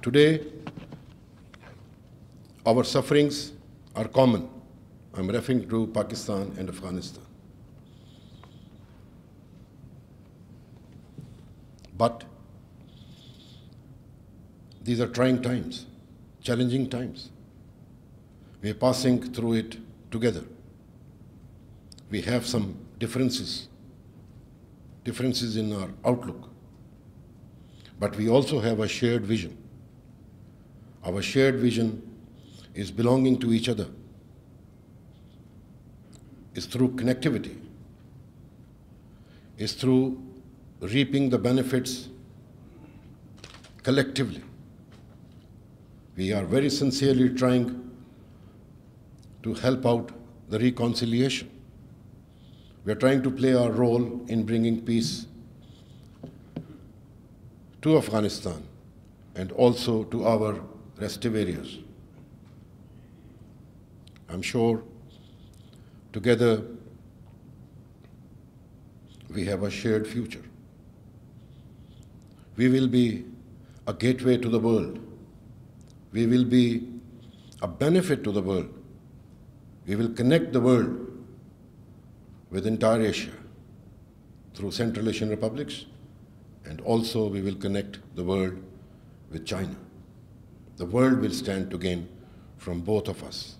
Today, our sufferings are common. I'm referring to Pakistan and Afghanistan. But these are trying times, challenging times. We are passing through it together. We have some differences, differences in our outlook. But we also have a shared vision. Our shared vision is belonging to each other, is through connectivity, is through reaping the benefits collectively. We are very sincerely trying to help out the reconciliation. We are trying to play our role in bringing peace to Afghanistan and also to our restive areas. I'm sure together we have a shared future. We will be a gateway to the world. We will be a benefit to the world. We will connect the world with entire Asia through Central Asian republics, and also we will connect the world with China. The world will stand to gain from both of us.